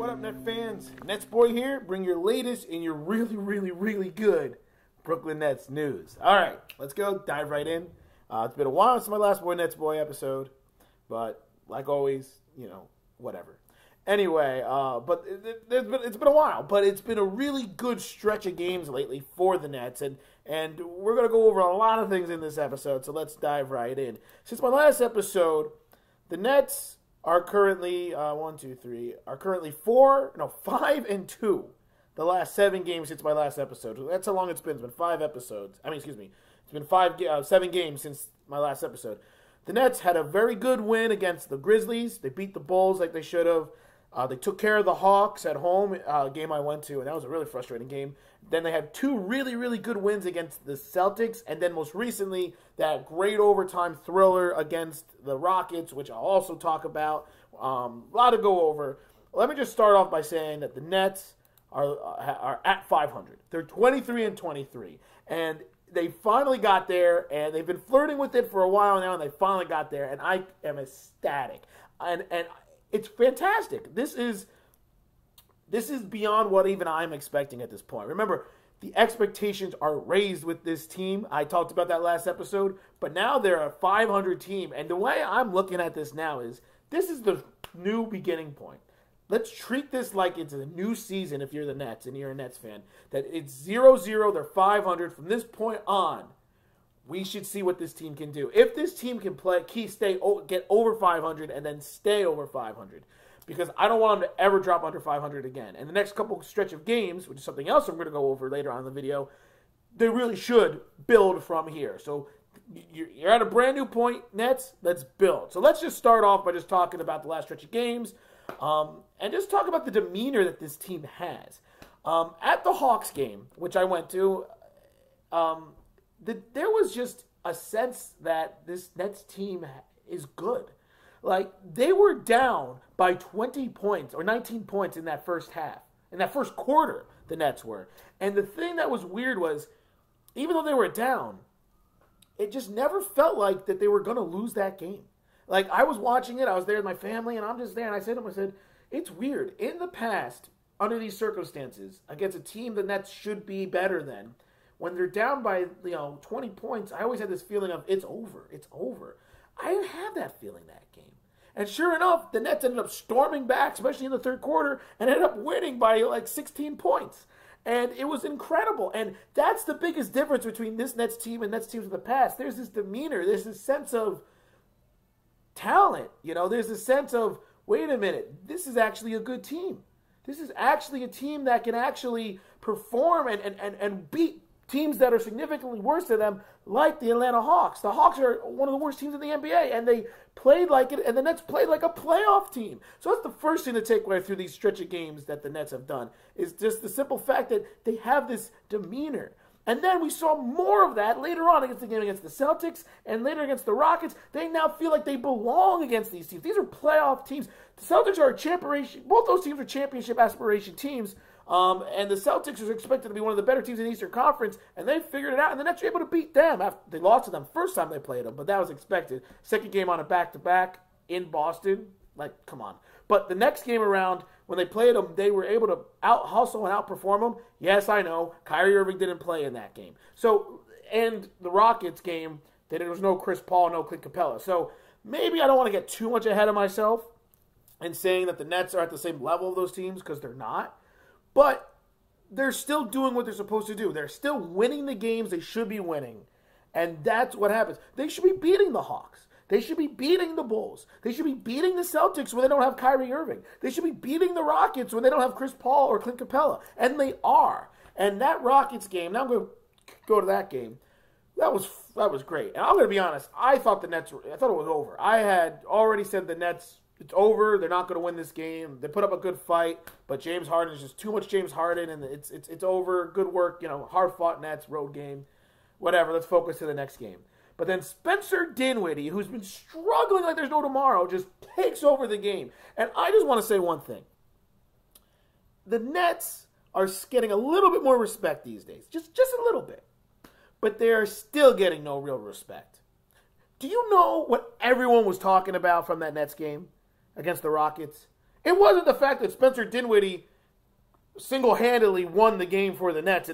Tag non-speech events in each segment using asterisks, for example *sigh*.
What up, Net fans? Nets boy here. Bring your latest and your really, really, really good Brooklyn Nets news. All right, let's go. Dive right in. Uh, it's been a while since my last Boy Nets Boy episode, but like always, you know, whatever. Anyway, uh, but it, it, been, it's been a while, but it's been a really good stretch of games lately for the Nets, and and we're gonna go over a lot of things in this episode. So let's dive right in. Since my last episode, the Nets are currently uh, one, two, three, are currently four, no, five and two. The last seven games since my last episode. That's how long it's been. It's been five episodes. I mean, excuse me. It's been five, uh, seven games since my last episode. The Nets had a very good win against the Grizzlies. They beat the Bulls like they should have. Uh, they took care of the Hawks at home, uh, game I went to, and that was a really frustrating game. Then they had two really, really good wins against the Celtics, and then most recently, that great overtime thriller against the Rockets, which I'll also talk about. Um, a lot to go over. Let me just start off by saying that the Nets are, are at 500. They're 23 and 23. And they finally got there, and they've been flirting with it for a while now, and they finally got there, and I am ecstatic. And, and it's fantastic. This is this is beyond what even I'm expecting at this point. Remember, the expectations are raised with this team. I talked about that last episode, but now they're a 500 team, and the way I'm looking at this now is this is the new beginning point. Let's treat this like it's a new season if you're the Nets and you're a Nets fan. That it's 0-0, they're 500 from this point on. We should see what this team can do. If this team can play, key stay, get over 500 and then stay over 500, because I don't want them to ever drop under 500 again. And the next couple stretch of games, which is something else I'm going to go over later on in the video, they really should build from here. So you're at a brand new point, Nets. Let's build. So let's just start off by just talking about the last stretch of games, um, and just talk about the demeanor that this team has. Um, at the Hawks game, which I went to, um, the, there was just a sense that this Nets team is good. Like they were down by 20 points or 19 points in that first half. In that first quarter, the Nets were. And the thing that was weird was even though they were down, it just never felt like that they were going to lose that game. Like I was watching it, I was there with my family and I'm just there and I said to them I said, "It's weird. In the past, under these circumstances, against a team the Nets should be better than, when they're down by you know 20 points, I always had this feeling of it's over, it's over. I didn't have that feeling that game. And sure enough, the Nets ended up storming back, especially in the third quarter, and ended up winning by like 16 points. And it was incredible. And that's the biggest difference between this Nets team and Nets teams of the past. There's this demeanor, there's this sense of talent. You know, there's this sense of, wait a minute, this is actually a good team. This is actually a team that can actually perform and, and, and, and beat teams that are significantly worse than them, like the Atlanta Hawks. The Hawks are one of the worst teams in the NBA, and they played like it, and the Nets played like a playoff team. So that's the first thing to take away through these stretch of games that the Nets have done is just the simple fact that they have this demeanor. And then we saw more of that later on against the game against the Celtics and later against the Rockets. They now feel like they belong against these teams. These are playoff teams. The Celtics are a championship. Both those teams are championship aspiration teams. Um, and the Celtics are expected to be one of the better teams in the Eastern Conference, and they figured it out. And the Nets were able to beat them. After they lost to them first time they played them, but that was expected. Second game on a back to back in Boston, like come on. But the next game around, when they played them, they were able to out hustle and outperform them. Yes, I know Kyrie Irving didn't play in that game. So and the Rockets game, there was no Chris Paul, no Clint Capela. So maybe I don't want to get too much ahead of myself and saying that the Nets are at the same level of those teams because they're not. But they're still doing what they're supposed to do. They're still winning the games they should be winning. And that's what happens. They should be beating the Hawks. They should be beating the Bulls. They should be beating the Celtics when they don't have Kyrie Irving. They should be beating the Rockets when they don't have Chris Paul or Clint Capela. And they are. And that Rockets game, now I'm going to go to that game. That was that was great. And I'm going to be honest, I thought the Nets were, I thought it was over. I had already said the Nets it's over. They're not going to win this game. They put up a good fight, but James Harden is just too much James Harden, and it's it's it's over. Good work, you know, hard fought Nets road game, whatever. Let's focus to the next game. But then Spencer Dinwiddie, who's been struggling like there's no tomorrow, just takes over the game. And I just want to say one thing. The Nets are getting a little bit more respect these days. Just just a little bit. But they are still getting no real respect. Do you know what everyone was talking about from that Nets game against the Rockets? It wasn't the fact that Spencer Dinwiddie single-handedly won the game for the Nets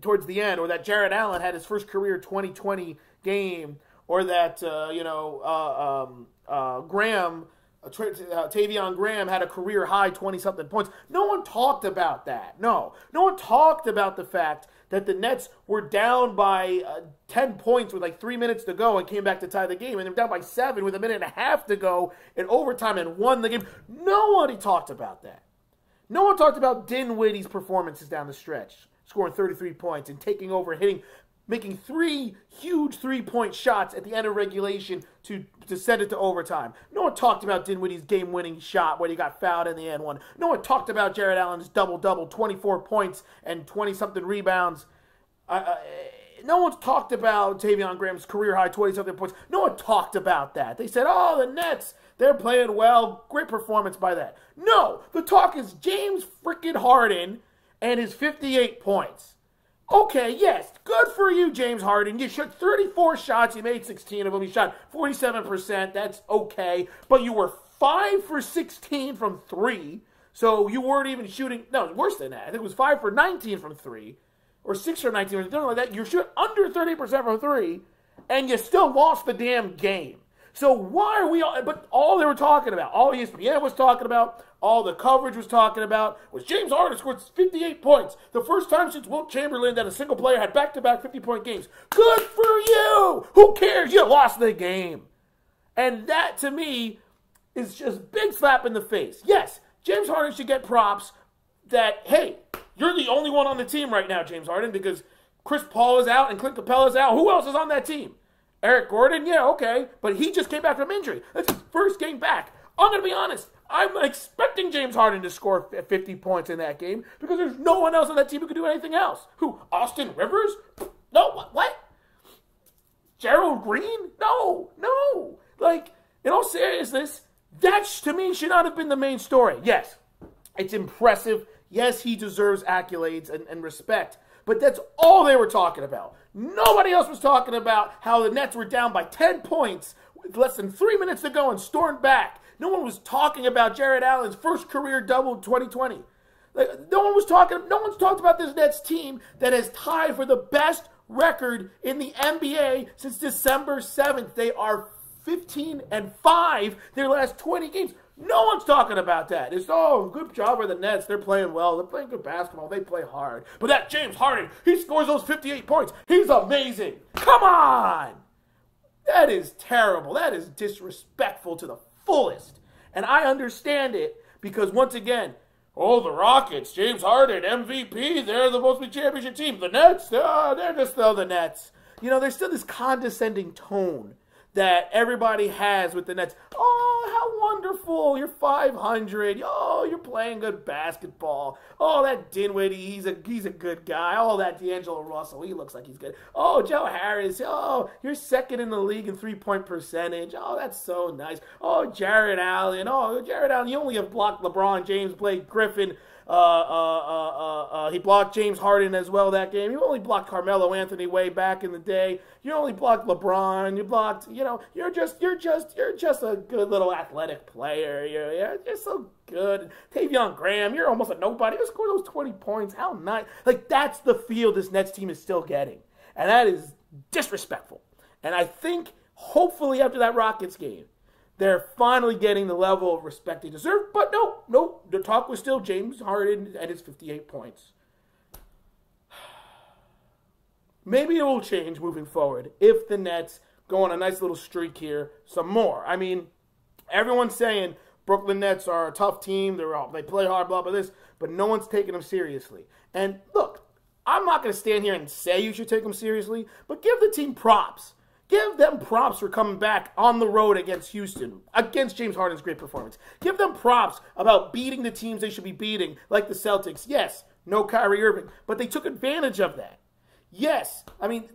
towards the end, or that Jarrett Allen had his first career 2020 game, or that uh, you know uh, um, uh, Graham, uh, uh, Tavion Graham had a career high 20 something points. No one talked about that. No, no one talked about the fact that the Nets were down by uh, 10 points with like three minutes to go and came back to tie the game. And they're down by seven with a minute and a half to go in overtime and won the game. Nobody talked about that. No one talked about Dinwiddie's performances down the stretch, scoring 33 points and taking over, hitting, making three huge three point shots at the end of regulation to, to send it to overtime. No one talked about Dinwiddie's game winning shot when he got fouled in the end one. No one talked about Jarrett Allen's double double, 24 points and 20 something rebounds. Uh, uh, no one's talked about Tavion Graham's career high 20 something points. No one talked about that. They said, oh, the Nets, they're playing well. Great performance by that. No, the talk is James freaking Harden and his 58 points. Okay, yes, good for you, James Harden. You shot 34 shots. You made 16 of them. You shot 47%. That's okay. But you were 5 for 16 from 3. So you weren't even shooting. No, worse than that. I think it was 5 for 19 from 3. Or 6 for 19 or something like that. You're shooting under 30% from 3. And you still lost the damn game. So why are we all, but all they were talking about, all ESPN was talking about, all the coverage was talking about, was James Harden scored 58 points. The first time since Wilt Chamberlain that a single player had back to back 50 point games. Good for you! Who cares? You lost the game. And that to me is just big slap in the face. Yes, James Harden should get props that, hey, you're the only one on the team right now, James Harden, because Chris Paul is out and Clint Capela is out. Who else is on that team? Eric Gordon, yeah, okay, but he just came back from injury. That's his first game back. I'm going to be honest. I'm expecting James Harden to score 50 points in that game because there's no one else on that team who could do anything else. Who? Austin Rivers? No, what? Gerald Green? No, no. Like, in all seriousness, that to me should not have been the main story. Yes, it's impressive. Yes, he deserves accolades and, and respect. But that's all they were talking about. Nobody else was talking about how the Nets were down by 10 points with less than three minutes to go and stormed back. No one was talking about Jarrett Allen's first career double 2020. Like, no one was talking. No one's talked about this Nets team that has tied for the best record in the NBA since December 7th. They are 15 and 5 their last 20 games. No one's talking about that. It's oh, good job by the Nets. They're playing well. They're playing good basketball. They play hard. But that James Harden, he scores those 58 points. He's amazing. Come on. That is terrible. That is disrespectful to the fullest. And I understand it because once again, oh, the Rockets, James Harden, MVP, they're the most championship team. The Nets, oh, they're just still the Nets. You know, there's still this condescending tone that everybody has with the Nets. Oh, how wonderful. You're 500. Oh, you're playing good basketball. Oh, that Dinwiddie, he's a he's a good guy. Oh, that D'Angelo Russell, he looks like he's good. Oh, Joe Harris. Oh, you're second in the league in three-point percentage. Oh, that's so nice. Oh, Jarrett Allen. Oh, Jarrett Allen, you only have blocked LeBron James, Blake Griffin. Uh, uh, uh, he blocked James Harden as well that game. You only blocked Carmelo Anthony way back in the day. You only blocked LeBron. You blocked, you know, you're just, you're just, you're just a good little athletic player. You're, you're, you're so good. Tavion Graham, you're almost a nobody. You scored those 20 points. How nice. Like, that's the feel this Nets team is still getting. And that is disrespectful. And I think, hopefully, after that Rockets game, they're finally getting the level of respect they deserve. But no, no, talk was still James Harden at his 58 points. *sighs* Maybe it will change moving forward if the Nets go on a nice little streak here some more. I mean, everyone's saying Brooklyn Nets are a tough team. They're all, they play hard, blah blah this, but no one's taking them seriously. And look, I'm not going to stand here and say you should take them seriously, but give the team props. Give them props for coming back on the road against Houston, against James Harden's great performance. Give them props about beating the teams they should be beating, like the Celtics. Yes, no Kyrie Irving, but they took advantage of that. Yes, I mean,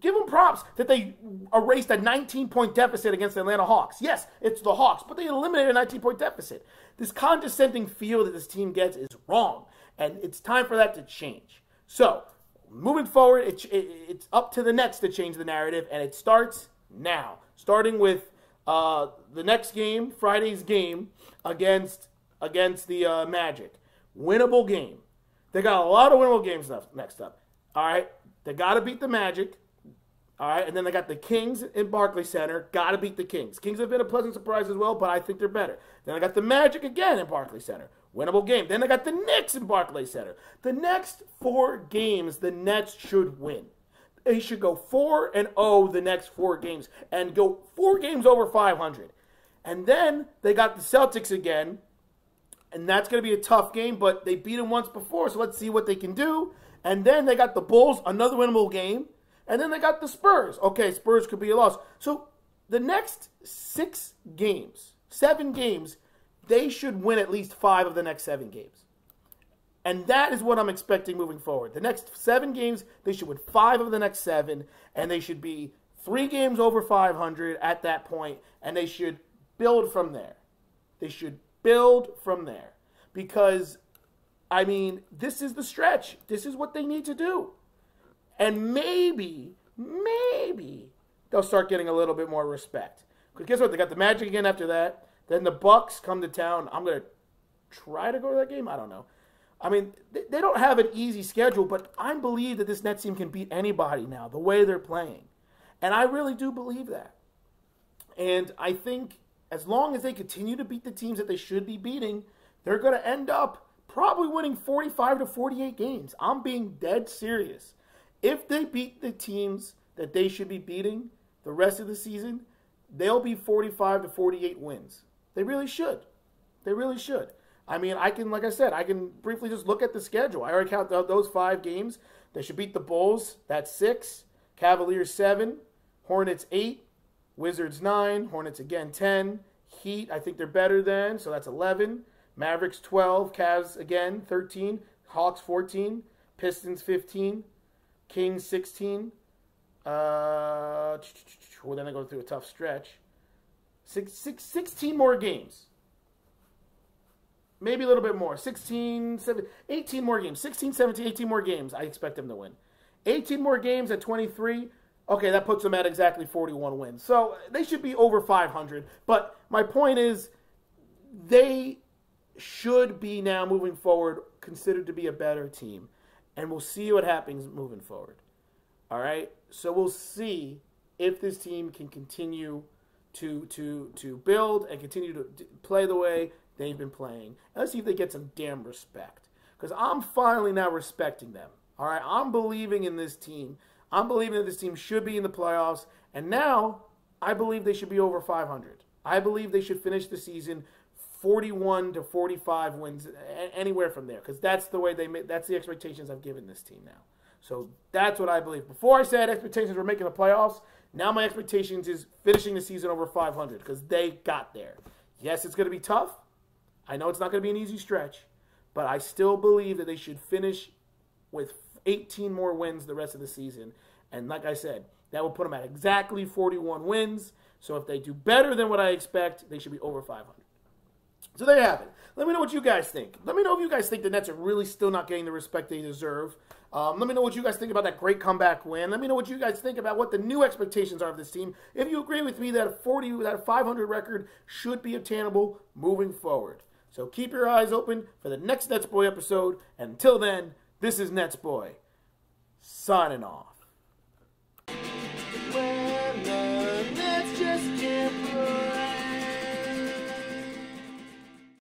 give them props that they erased a 19 point deficit against the Atlanta Hawks. Yes, it's the Hawks, but they eliminated a 19 point deficit. This condescending feel that this team gets is wrong, and it's time for that to change. So, moving forward, it, it, it's up to the Nets to change the narrative, and it starts now. Starting with uh, the next game, Friday's game against against the uh, Magic, winnable game. They got a lot of winnable games left, next up. All right, they got to beat the Magic. All right, and then they got the Kings in Barclays Center. Got to beat the Kings. Kings have been a pleasant surprise as well, but I think they're better. Then I got the Magic again in Barclays Center. Winnable game. Then I got the Knicks in Barclays Center. The next four games, the Nets should win. They should go 4 and 0 the next four games and go four games over 500. And then they got the Celtics again, and that's going to be a tough game, but they beat them once before, so let's see what they can do. And then they got the Bulls, another winnable game. And then they got the Spurs. Okay, Spurs could be a loss. So the next six games, seven games, they should win at least five of the next seven games. And that is what I'm expecting moving forward. The next seven games, they should win five of the next seven, and they should be three games over 500 at that point, and they should build from there. They should build from there. Because, I mean, this is the stretch. This is what they need to do. And maybe, maybe they'll start getting a little bit more respect. Because guess what? They got the Magic again after that. Then the Bucks come to town. I'm gonna try to go to that game. I don't know. I mean, they don't have an easy schedule, but I believe that this Nets team can beat anybody now, the way they're playing. And I really do believe that. And I think as long as they continue to beat the teams that they should be beating, they're going to end up probably winning 45 to 48 games. I'm being dead serious. If they beat the teams that they should be beating the rest of the season, they'll be 45 to 48 wins. They really should. They really should. I mean, I can, like I said, I can briefly just look at the schedule. I already count those five games. They should beat the Bulls. That's six. Cavaliers seven. Hornets eight. Wizards nine. Hornets again ten. Heat, I think they're better than, so that's 11. Mavericks 12. Cavs again 13. Hawks 14. Pistons 15. Kings 16. Uh, *tsk* well, then I go through a tough stretch. Six, six, 16 more games. Maybe a little bit more. 16, 17, 18 more games. 16, 17, 18 more games. I expect them to win. 18 more games at 23. Okay, that puts them at exactly 41 wins. So they should be over 500. But my point is, they should be now moving forward considered to be a better team. And we'll see what happens moving forward. All right? So we'll see if this team can continue to to to build and continue to play the way they've been playing. And let's see if they get some damn respect. Because I'm finally now respecting them. All right, I'm believing in this team. I'm believing that this team should be in the playoffs. And now I believe they should be over 500. I believe they should finish the season 41 to 45 wins, anywhere from there. Because that's the way they. That's the expectations I've given this team now. So that's what I believe. Before I said expectations were making the playoffs. Now my expectations is finishing the season over 500 because they got there. Yes, it's going to be tough. I know it's not going to be an easy stretch, but I still believe that they should finish with 18 more wins the rest of the season. And like I said, that will put them at exactly 41 wins. So if they do better than what I expect, they should be over 500. So there you have it. Let me know what you guys think. Let me know if you guys think the Nets are really still not getting the respect they deserve. Um, let me know what you guys think about that great comeback win. Let me know what you guys think about what the new expectations are of this team. If you agree with me that a 40, that a 500 record should be attainable moving forward. So keep your eyes open for the next Nets Boy episode. And until then, this is Nets Boy signing off.